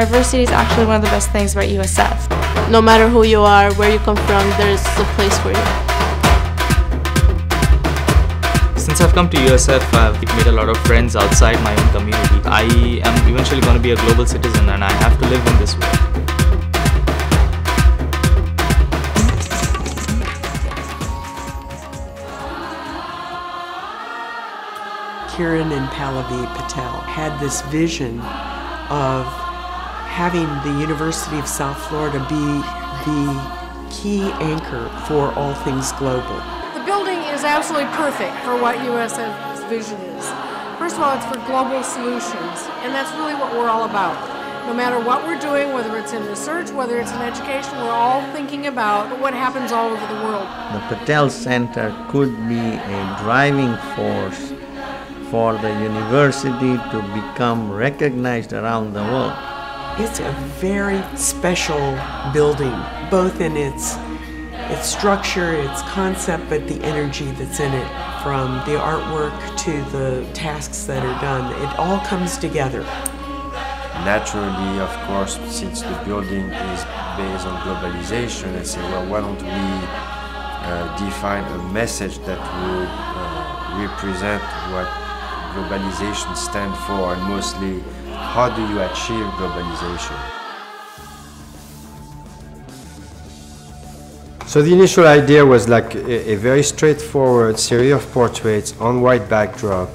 diversity is actually one of the best things about USF. No matter who you are, where you come from, there's a place for you. Since I've come to USF, I've made a lot of friends outside my own community. I am eventually going to be a global citizen and I have to live in this world. Kiran and Pallavi Patel had this vision of having the University of South Florida be the key anchor for all things global. The building is absolutely perfect for what USF's vision is. First of all, it's for global solutions, and that's really what we're all about. No matter what we're doing, whether it's in research, whether it's in education, we're all thinking about what happens all over the world. The Patel Center could be a driving force for the university to become recognized around the world. It's a very special building, both in its its structure, its concept, but the energy that's in it, from the artwork to the tasks that are done. It all comes together. Naturally, of course, since the building is based on globalization, I say, well, why don't we uh, define a message that would uh, represent what globalization stands for and mostly how do you achieve globalization? So the initial idea was like a, a, very straightforward series of portraits on white backdrop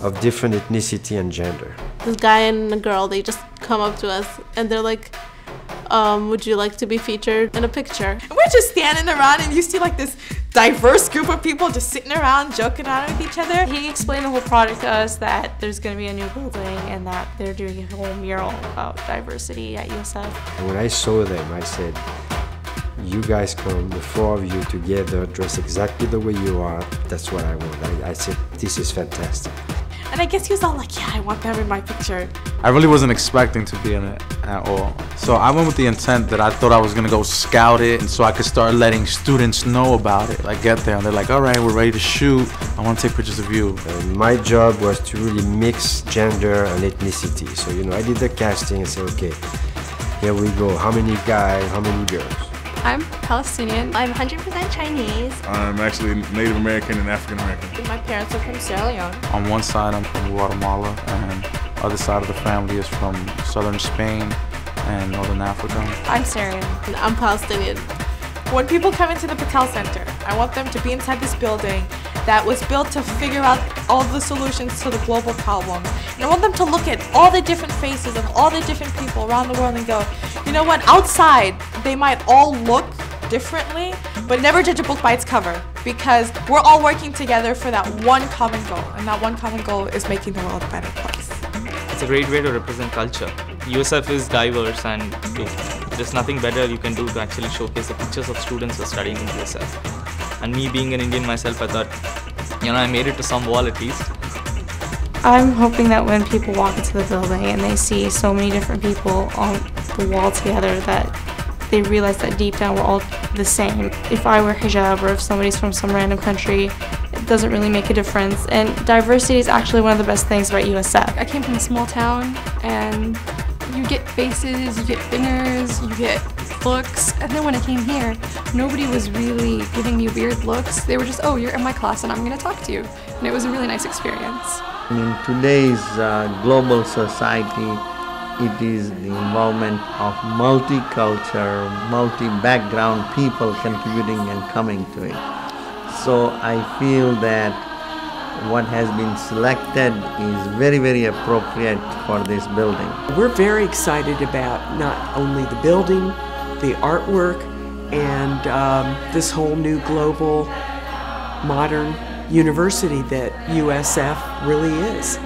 of different ethnicity and gender. This guy and a girl, they just come up to us and they're like, um, would you like to be featured in a picture? And we're just standing around and you see like this diverse group of people just sitting around joking around with each other. He explained the whole project to us that there's going to be a new building and that they're doing a whole mural about diversity at USF. And when I saw them, I said, you guys come, the four of you together, dress exactly the way you are. That's what I want. I, I said, this is fantastic. And I guess he was all like, yeah, I want them in my picture. I really wasn't expecting to be in it at all. So I went with the intent that I thought I was gonna go scout it and so I could start letting students know about it. Like get there and they're like, all right, we're ready to shoot. I wanna take pictures of you. And my job was to really mix gender and ethnicity. So, you know, I did the casting and said, okay, here we go. How many guys, how many girls? I'm Palestinian. I'm 100% Chinese. I'm actually Native American and African American. My parents are from Sierra Leone. On one side, I'm from Guatemala, and other side of the family is from southern Spain and northern Africa. I'm Syrian. And I'm Palestinian. When people come into the Patel Center, I want them to be inside this building that was built to figure out all the solutions to the global problem. And I want them to look at all the different faces of all the different people around the world and go, you know what, outside they might all look differently, but never judge a book by its cover because we're all working together for that one common goal, and that one common goal is making the world a better place. It's a great way to represent culture. USF is diverse and there's nothing better you can do to actually showcase the pictures of students who are studying in USF. And me being an Indian myself, I thought, you know, I made it to some wall at least. I'm hoping that when people walk into the building and they see so many different people on the wall together that they realize that deep down we're all the same. If I wear hijab or if somebody's from some random country, doesn't really make a difference. And diversity is actually one of the best things about USF. I came from a small town and you get faces, you get fingers, you get looks. And then when I came here, nobody was really giving me weird looks. They were just, oh, you're in my class and I'm going to talk to you. And it was a really nice experience. In today's uh, global society, it is the involvement of multicultural, multi-background people contributing and coming to it. So I feel that what has been selected is very, very appropriate for this building. We're very excited about not only the building, the artwork, and um, this whole new global modern university that USF really is.